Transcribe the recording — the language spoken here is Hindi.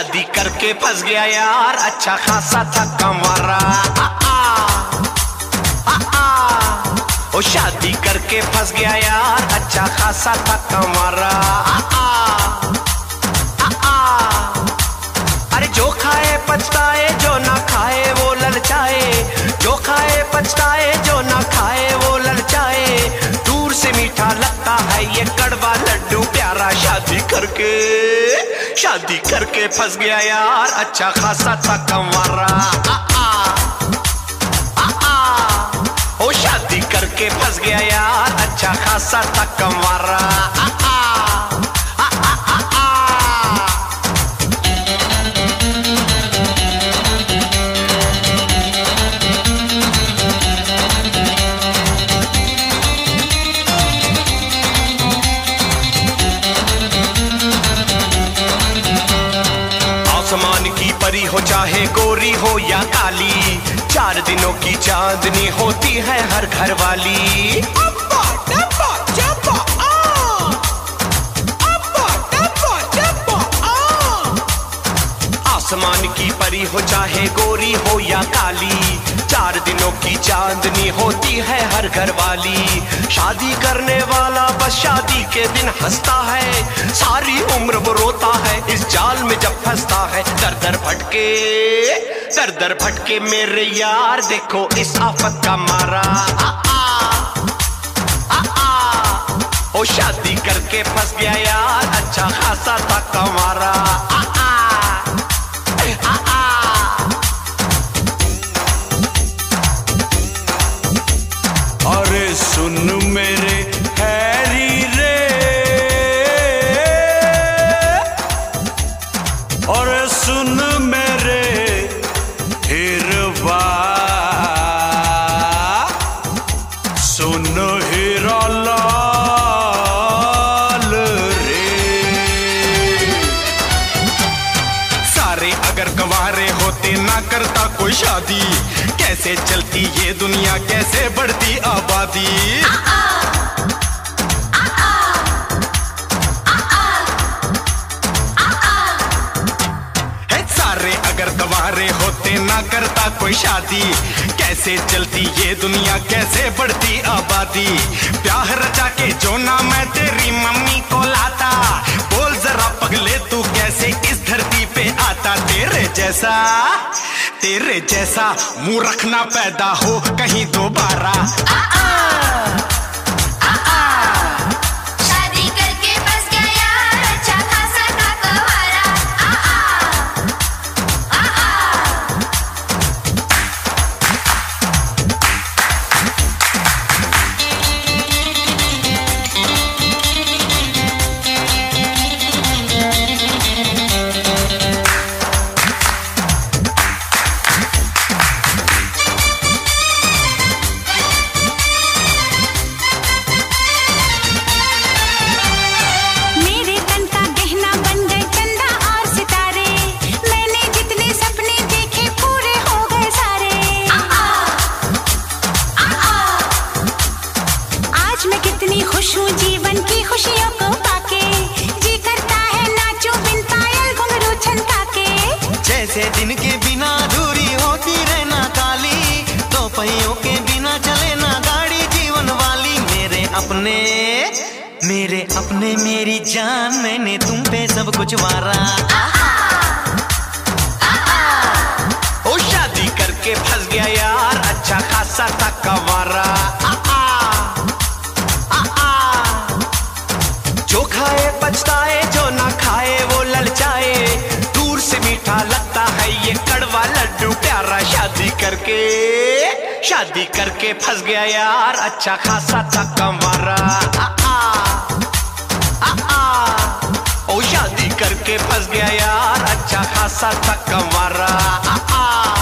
शादी करके फंस गया यार। अच्छा खासा था कमरा। ओ, शादी करके फंस गया यार। अच्छा खासा था कमरा। अरे जो खाए पछताए, जो ना खाए वो ललचाए। जो खाए पछताए, जो ना खाए वो करके, शादी करके फंस गया यार। अच्छा खासा था कंवारा। ओ, शादी करके फंस गया यार। अच्छा खासा था कमरा परी हो, चाहे गोरी हो या काली, चार दिनों की चांदनी होती है हर घर वाली। परी हो, चाहे गोरी हो या काली, चार दिनों की चांदनी होती है हर घर वाली शादी करने वाला बस शादी के दिन हंसता है, सारी उम्र वो रोता है, इस जाल में जब फंसता है। दर दर भटके, दर दर भटके मेरे यार, देखो इस आफत का मारा। ओ शादी करके फंस गया यार अच्छा खासा अगर गवारे होते ना करता कोई शादी। कैसे चलती ये दुनिया, कैसे बढ़ती आबादी। सारे अगर होते ना करता कोई शादी। कैसे चलती ये दुनिया, कैसे बढ़ती आबादी। प्यार रचा के जो ना मैं जैसा तेरे जैसा मुँह रखना पैदा हो कहीं दोबारा। मेरे अपने मेरी जान मैंने तुम पे सब कुछ वारा। ये कड़वा लड्डू प्यारा शादी करके शादी करके फंस गया यार अच्छा खासा था आ। ओ शादी करके फंस गया यार अच्छा खासा था कमारा आ, आ,